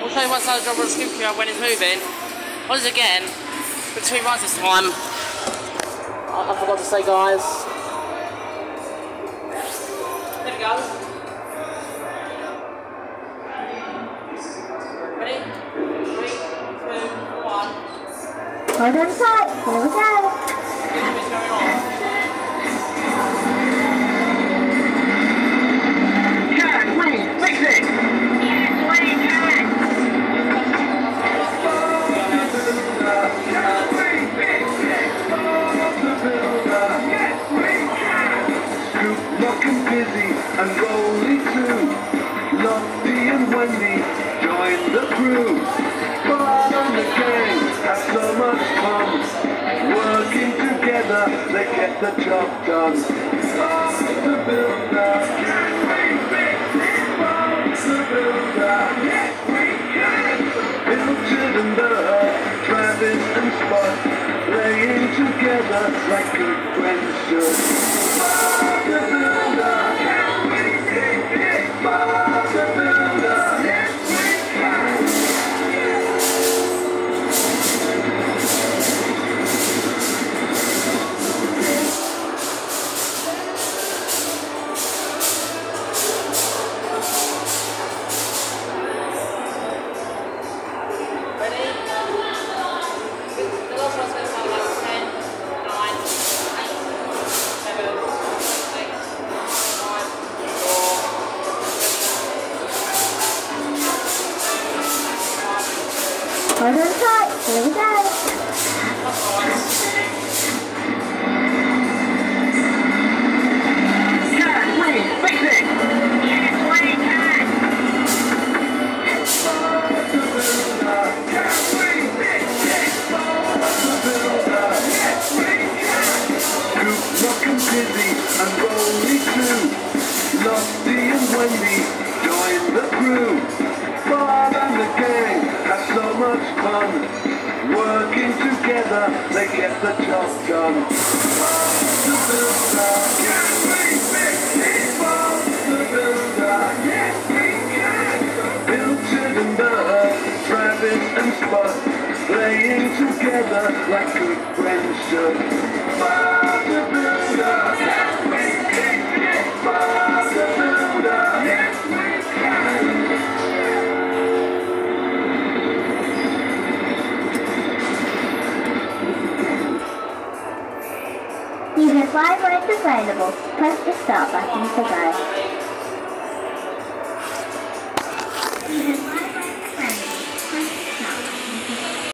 We'll show you one side of the job of the scoop when it's moving. Once again, between runs this time. I, I forgot to say, guys. There we go. Ready? Three, two, one. Hold on tight. Here we go. Looking busy and Roley too. Lofty and Wendy join the crew. Bob and the gang have so much fun. Working together, they get the job done. Bob the builder, Bob the builder, Pilchard and Bird, Travis and Spud, playing together like good friends should. Wing, fix it! Scoop, looking busy and and Wendy join the crew. Bob and the gang have so much fun. Working together, they get the job done. Builder, Pilchard and and Spud, playing together like good friends should. You have five rides available. Press the start button to go.